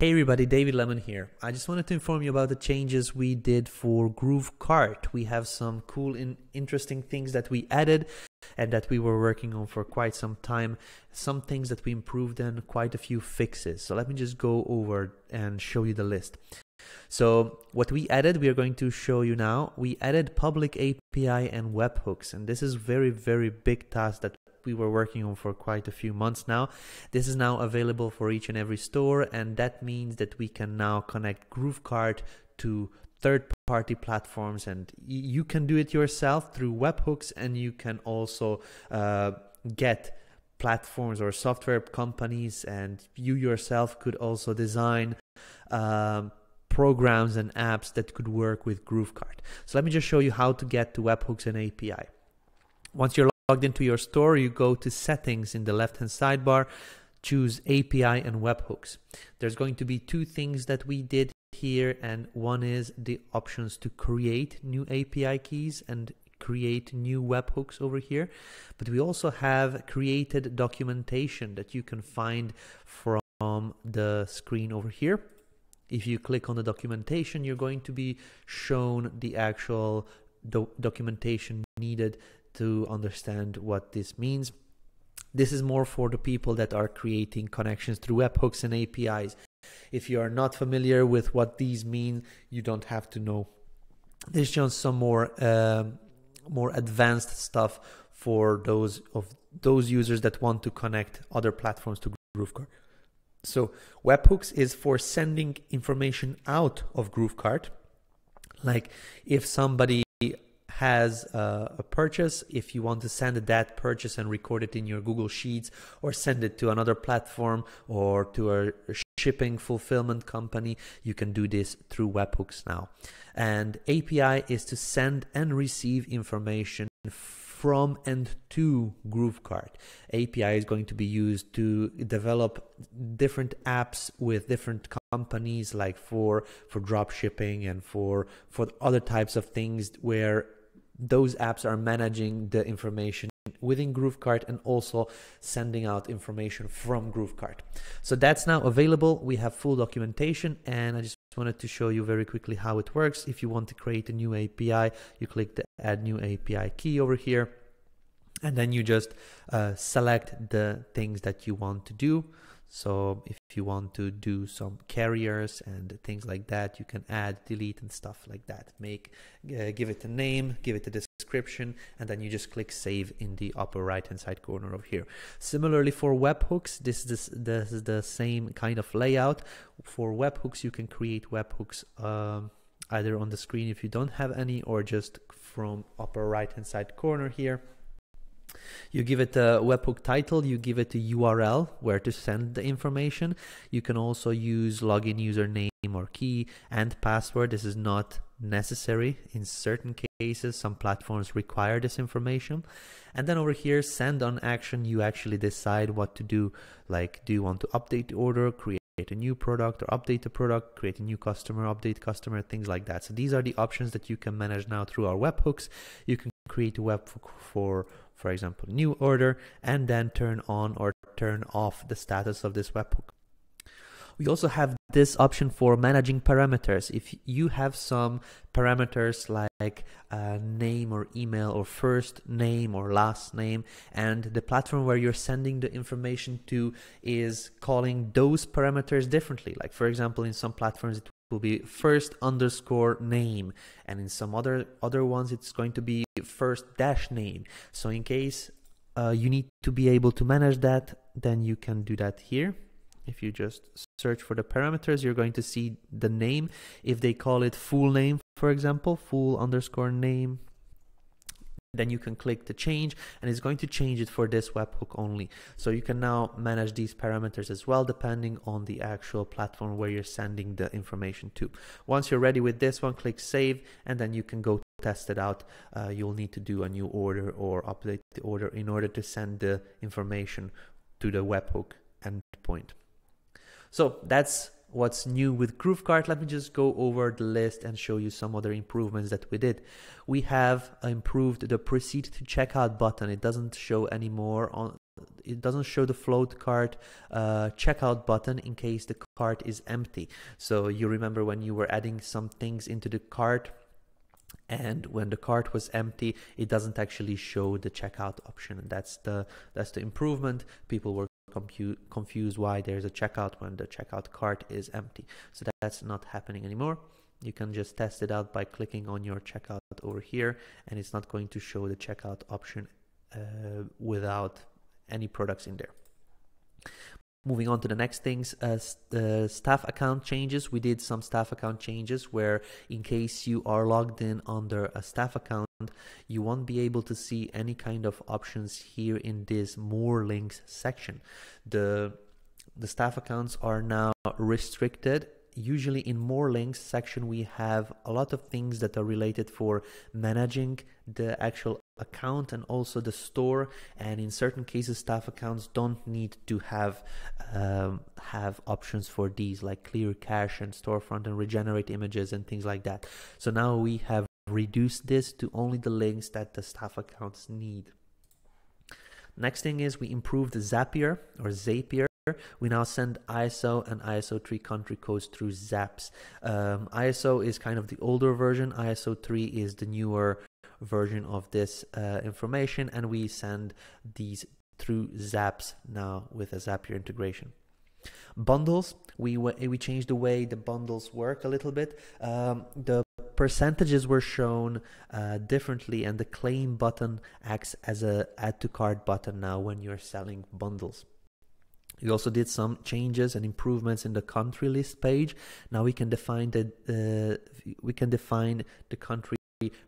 Hey everybody, David Lemon here. I just wanted to inform you about the changes we did for GrooveKart. We have some cool and interesting things that we added and that we were working on for quite some time. Some things that we improved and quite a few fixes. So let me just go over and show you the list. So what we added, we are going to show you now. We added public API and webhooks, and this is very, very big task that we were working on for quite a few months now. This is now available for each and every store, and that means that we can now connect GrooveKart to third party platforms and you can do it yourself through webhooks and you can also uh, get platforms or software companies and you yourself could also design um, programs and apps that could work with GrooveKart. So let me just show you how to get to webhooks and API. Once you're logged into your store, you go to settings in the left hand sidebar, choose API and webhooks. There's going to be two things that we did here, and one is the options to create new API keys and create new webhooks over here. But we also have created documentation that you can find from the screen over here. If you click on the documentation, you're going to be shown the actual do documentation needed to understand what this means. This is more for the people that are creating connections through webhooks and APIs. If you are not familiar with what these mean, you don't have to know. There's just some more uh, more advanced stuff for those of those users that want to connect other platforms to GrooveKart. So webhooks is for sending information out of GrooveKart. Like if somebody has a, a, purchase, if you want to send that purchase and record it in your Google Sheets or send it to another platform or to a shipping fulfillment company, you can do this through webhooks now. And API is to send and receive information from and to GrooveKart. API is going to be used to develop different apps with different companies like for for drop shipping and for for other types of things where those apps are managing the information within GrooveKart and also sending out information from GrooveKart. So that's now available. We have full documentation and I just wanted to show you very quickly how it works. If you want to create a new API, you click the add new API key over here and then you just uh, select the things that you want to do. So if you want to do some carriers and things like that, you can add, delete and stuff like that. Make, uh, give it a name, give it a description, and then you just click save in the upper right hand side corner over here. Similarly for webhooks, this is, this is the same kind of layout. For webhooks, you can create webhooks um, either on the screen if you don't have any or just from upper right hand side corner here you give it a webhook title, you give it a URL where to send the information. You can also use login username or key and password. This is not necessary in certain cases. Some platforms require this information. And then over here, send on action, you actually decide what to do. Like, do you want to update the order, create a new product or update the product, create a new customer, update customer, things like that. So these are the options that you can manage now through our webhooks. You can create a webhook for for example, new order, and then turn on or turn off the status of this webhook. We also have this option for managing parameters. If you have some parameters like uh, name or email or first name or last name, and the platform where you're sending the information to is calling those parameters differently. Like, for example, in some platforms, it will be first underscore name and in some other other ones it's going to be first dash name. So in case uh, you need to be able to manage that then you can do that here. If you just search for the parameters you're going to see the name. If they call it full name for example full underscore name then you can click the change and it's going to change it for this webhook only. So you can now manage these parameters as well depending on the actual platform where you're sending the information to. Once you're ready with this one, click save and then you can go test it out. Uh, you'll need to do a new order or update the order in order to send the information to the webhook endpoint. So that's what's new with GrooveKart, let me just go over the list and show you some other improvements that we did. We have improved the proceed to checkout button. It doesn't show anymore on it doesn't show the float cart uh, checkout button in case the cart is empty. So you remember when you were adding some things into the cart and when the cart was empty it doesn't actually show the checkout option that's the that's the improvement people were confused why there's a checkout when the checkout cart is empty. So that's not happening anymore. You can just test it out by clicking on your checkout over here and it's not going to show the checkout option uh, without any products in there. Moving on to the next things, uh, the staff account changes. We did some staff account changes where, in case you are logged in under a staff account, you won't be able to see any kind of options here in this more links section. The the staff accounts are now restricted. Usually in more links section we have a lot of things that are related for managing the actual account and also the store. And in certain cases staff accounts don't need to have um, have options for these like clear cache and storefront and regenerate images and things like that. So now we have reduced this to only the links that the staff accounts need next thing is we improved zapier or zapier we now send ISO and ISO 3 country codes through ZAPs. Um, ISO is kind of the older version, ISO 3 is the newer version of this uh, information, and we send these through ZAPs now with a Zapier integration. Bundles, we we changed the way the bundles work a little bit. Um, the percentages were shown uh, differently, and the claim button acts as a add to cart button now when you're selling bundles. We also did some changes and improvements in the country list page. Now we can define that uh, we can define the country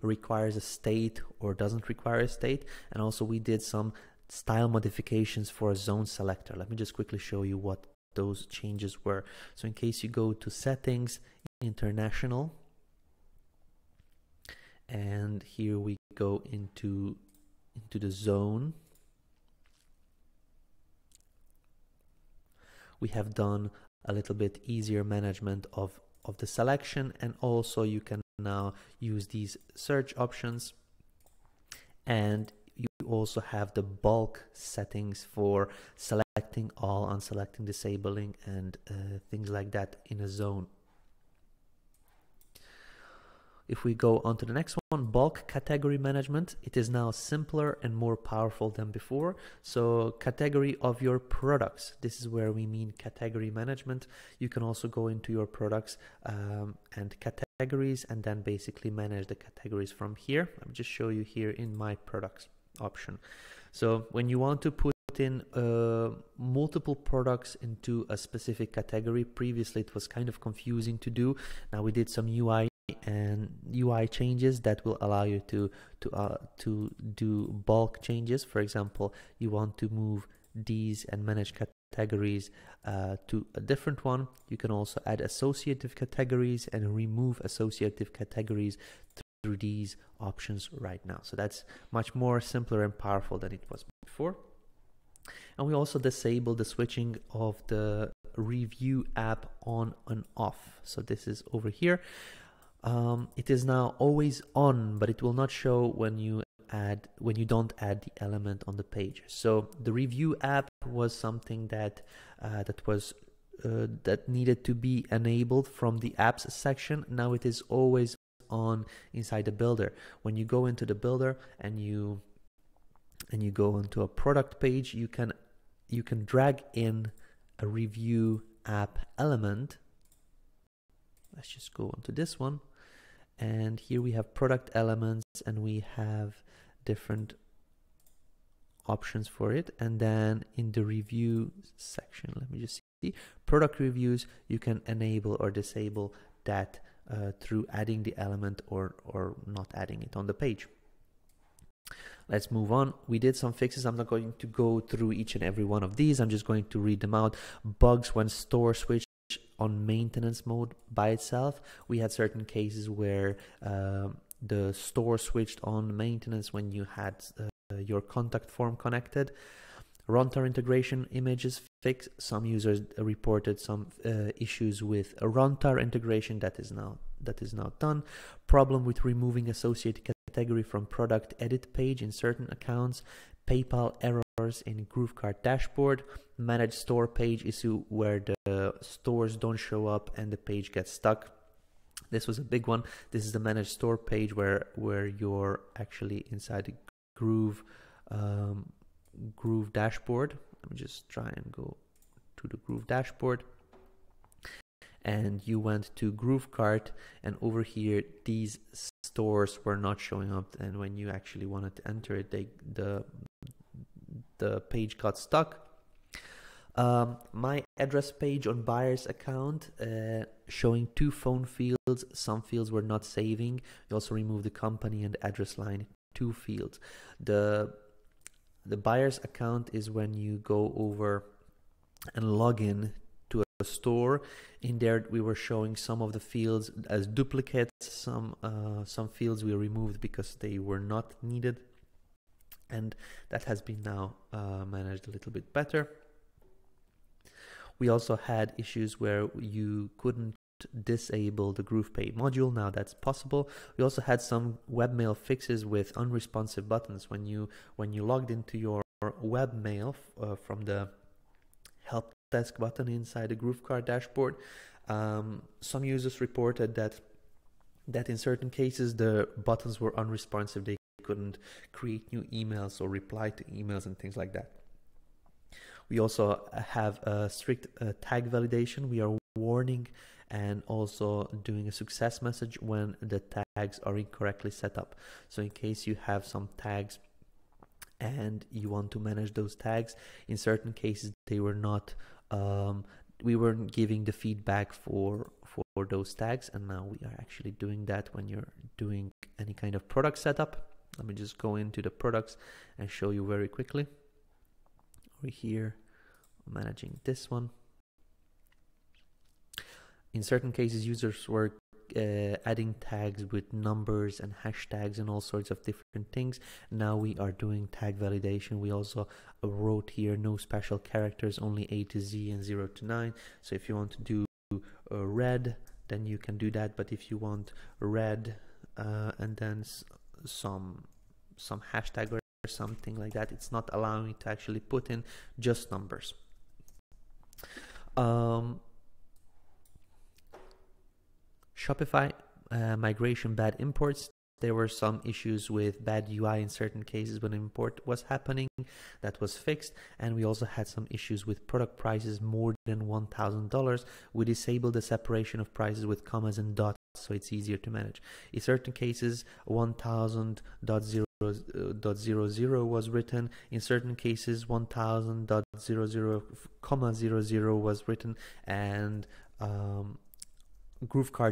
requires a state or doesn't require a state, and also we did some style modifications for a zone selector. Let me just quickly show you what those changes were. So in case you go to settings, international, and here we go into into the zone we have done a little bit easier management of, of the selection and also you can now use these search options and you also have the bulk settings for selecting all, unselecting, disabling and uh, things like that in a zone. If we go on to the next one, bulk category management, it is now simpler and more powerful than before. So category of your products, this is where we mean category management. You can also go into your products um, and categories and then basically manage the categories from here. I'll just show you here in my products option. So when you want to put in uh, multiple products into a specific category. Previously, it was kind of confusing to do. Now we did some UI and UI changes that will allow you to to uh, to do bulk changes. For example, you want to move these and manage categories uh, to a different one. You can also add associative categories and remove associative categories through these options right now. So that's much more simpler and powerful than it was before. And we also disable the switching of the review app on and off. So this is over here um, it is now always on, but it will not show when you add when you don't add the element on the page. So the review app was something that uh, that was uh, that needed to be enabled from the apps section. Now it is always on inside the builder. When you go into the builder and you and you go into a product page, you can you can drag in a review app element. Let's just go on to this one and here we have product elements and we have different options for it. And then in the review section let me just see. Product reviews you can enable or disable that uh, through adding the element or or not adding it on the page. Let's move on. We did some fixes. I'm not going to go through each and every one of these. I'm just going to read them out. Bugs when store switch on maintenance mode by itself. We had certain cases where uh, the store switched on maintenance when you had uh, your contact form connected. Rontar integration images fixed. Some users reported some uh, issues with a Rontar integration that is now that is now done. Problem with removing associated category from product edit page in certain accounts. PayPal error $10 in GrooveKart dashboard. Manage store page issue where the stores don't show up and the page gets stuck. This was a big one. This is the manage store page where where you're actually inside the Groove um, Groove dashboard. Let me just try and go to the Groove dashboard and you went to GrooveKart and over here these stores were not showing up and when you actually wanted to enter it they the the page got stuck. Um, my address page on buyer's account uh, showing two phone fields. Some fields were not saving. You also removed the company and address line two fields. The the buyer's account is when you go over and log in to a store. In there we were showing some of the fields as duplicates. Some uh, some fields we removed because they were not needed and that has been now uh, managed a little bit better we also had issues where you couldn't disable the GroovePay module now that's possible we also had some webmail fixes with unresponsive buttons when you when you logged into your webmail uh, from the help desk button inside the GrooveKart dashboard. Um, some users reported that that in certain cases the buttons were unresponsive. They couldn't create new emails or reply to emails and things like that. We also have a strict uh, tag validation. We are warning and also doing a success message when the tags are incorrectly set up. So in case you have some tags and you want to manage those tags, in certain cases they were not um, we weren't giving the feedback for for those tags and now we are actually doing that when you're doing any kind of product setup let me just go into the products and show you very quickly over here managing this one in certain cases users were uh, adding tags with numbers and hashtags and all sorts of different things. Now we are doing tag validation. We also wrote here no special characters, only A to Z and 0 to 9. So if you want to do uh, red, then you can do that. But if you want red uh, and then some some hashtag or something like that, it's not allowing to actually put in just numbers. Um, Shopify uh, migration bad imports. There were some issues with bad UI in certain cases when import was happening. That was fixed. And we also had some issues with product prices more than $1,000. We disabled the separation of prices with commas and dots so it's easier to manage. In certain cases, 1000.0 was written. In certain cases, 1000.00, comma 00 was written. And um,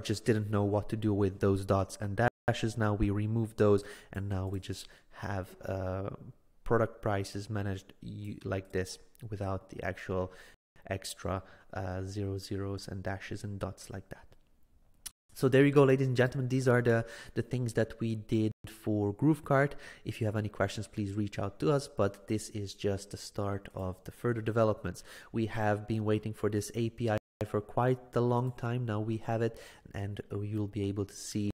just didn't know what to do with those dots and dashes. Now we remove those and now we just have uh, product prices managed like this without the actual extra uh, zero zeros and dashes and dots like that. So there you go, ladies and gentlemen. These are the, the things that we did for GrooveKart. If you have any questions, please reach out to us. But this is just the start of the further developments. We have been waiting for this API for quite a long time now we have it and you'll be able to see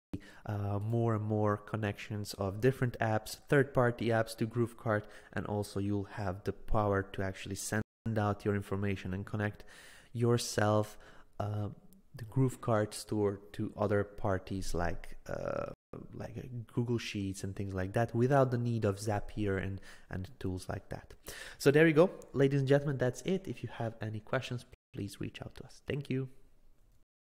uh, more and more connections of different apps third-party apps to GrooveKart and also you'll have the power to actually send out your information and connect yourself uh, the GrooveKart store to other parties like uh, like Google Sheets and things like that without the need of Zapier and and tools like that. So there you go, ladies and gentlemen. That's it. If you have any questions, please reach out to us. Thank you.